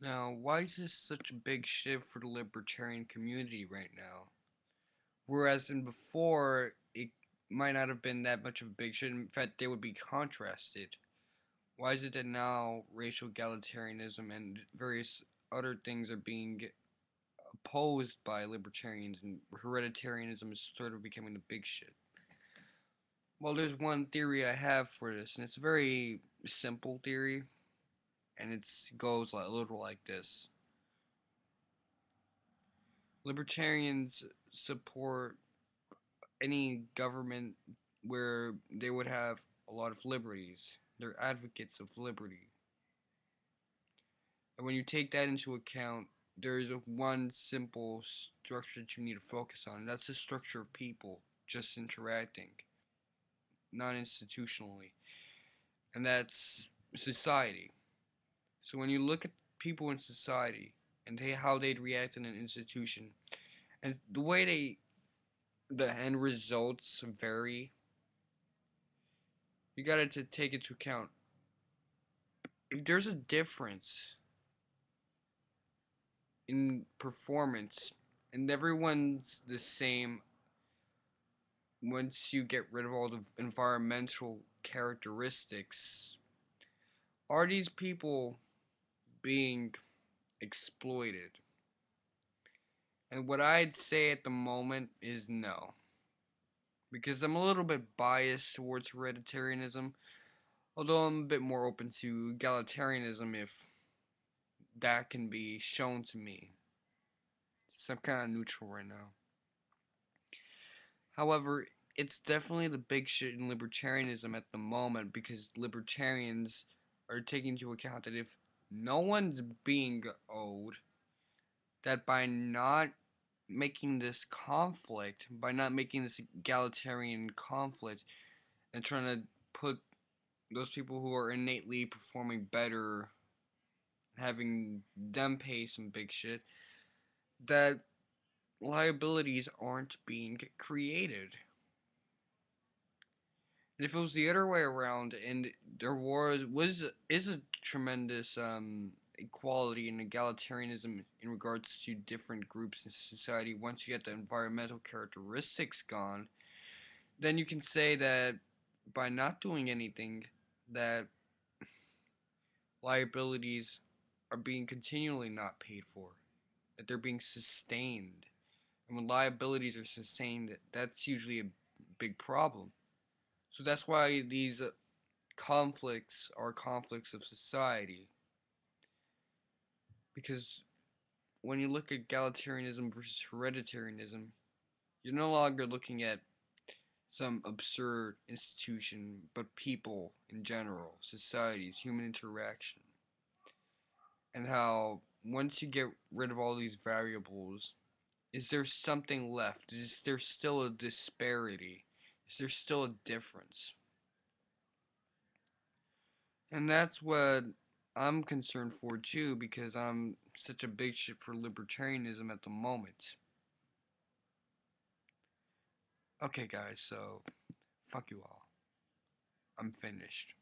Now, why is this such a big shift for the libertarian community right now? Whereas in before, it might not have been that much of a big shift. In fact, they would be contrasted. Why is it that now racial egalitarianism and various other things are being opposed by libertarians and hereditarianism is sort of becoming the big shit? Well, there's one theory I have for this, and it's a very simple theory, and it goes a little like this. Libertarians support any government where they would have a lot of liberties. They're advocates of liberty. And when you take that into account, there is one simple structure that you need to focus on. That's the structure of people just interacting, not institutionally. And that's society. So when you look at people in society and how they'd react in an institution, and the way they, the end results vary, you got to take into account if there's a difference in performance and everyone's the same once you get rid of all the environmental characteristics. Are these people being exploited? And what I'd say at the moment is no. Because I'm a little bit biased towards hereditarianism, although I'm a bit more open to egalitarianism if that can be shown to me. So I'm kind of neutral right now. However, it's definitely the big shit in libertarianism at the moment because libertarians are taking into account that if no one's being owed, that by not making this conflict, by not making this egalitarian conflict, and trying to put those people who are innately performing better, having them pay some big shit, that liabilities aren't being created. If it was the other way around, and there was was is a tremendous um, equality and egalitarianism in regards to different groups in society, once you get the environmental characteristics gone, then you can say that by not doing anything, that liabilities are being continually not paid for, that they're being sustained. And when liabilities are sustained, that's usually a big problem. So that's why these uh, conflicts are conflicts of society. Because when you look at egalitarianism versus hereditarianism, you're no longer looking at some absurd institution, but people in general, societies, human interaction. And how once you get rid of all these variables, is there something left? Is there still a disparity? Is there still a difference? And that's what I'm concerned for too because I'm such a big shit for libertarianism at the moment. Okay guys, so fuck you all. I'm finished.